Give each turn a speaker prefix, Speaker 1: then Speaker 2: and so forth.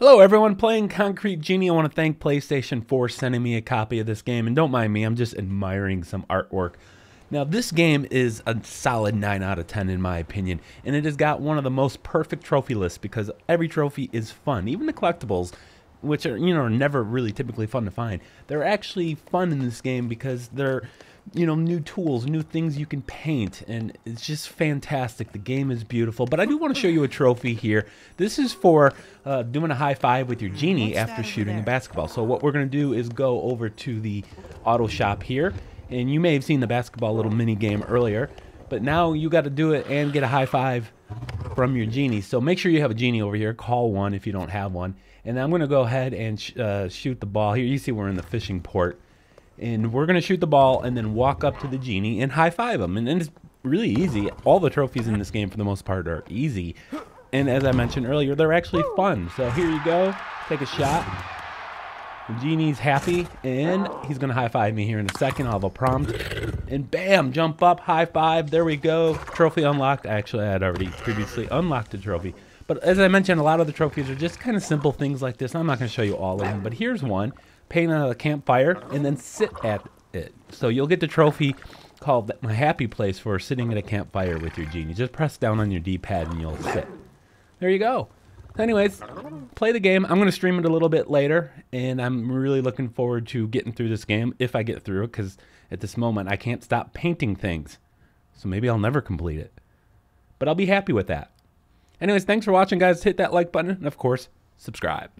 Speaker 1: Hello, everyone playing Concrete Genie. I want to thank PlayStation for sending me a copy of this game. And don't mind me, I'm just admiring some artwork. Now, this game is a solid 9 out of 10 in my opinion, and it has got one of the most perfect trophy lists because every trophy is fun. Even the collectibles, which are, you know, are never really typically fun to find, they're actually fun in this game because they're you know, new tools, new things you can paint, and it's just fantastic. The game is beautiful, but I do want to show you a trophy here. This is for uh, doing a high five with your genie after shooting a basketball. So what we're going to do is go over to the auto shop here, and you may have seen the basketball little mini game earlier, but now you got to do it and get a high five from your genie. So make sure you have a genie over here. Call one if you don't have one. And I'm going to go ahead and sh uh, shoot the ball. Here you see we're in the fishing port and we're gonna shoot the ball and then walk up to the genie and high five him. And then it's really easy. All the trophies in this game, for the most part, are easy. And as I mentioned earlier, they're actually fun. So here you go. Take a shot. The genie's happy, and he's gonna high five me here in a second. I'll have a prompt, and bam, jump up, high five. There we go. Trophy unlocked. Actually, I had already previously unlocked a trophy. But as I mentioned, a lot of the trophies are just kind of simple things like this. I'm not gonna show you all of them, but here's one paint a campfire, and then sit at it. So you'll get the trophy called My Happy Place for sitting at a campfire with your genie. Just press down on your D-pad and you'll sit. There you go. Anyways, play the game. I'm going to stream it a little bit later, and I'm really looking forward to getting through this game if I get through it, because at this moment I can't stop painting things. So maybe I'll never complete it. But I'll be happy with that. Anyways, thanks for watching, guys. Hit that like button, and of course, subscribe.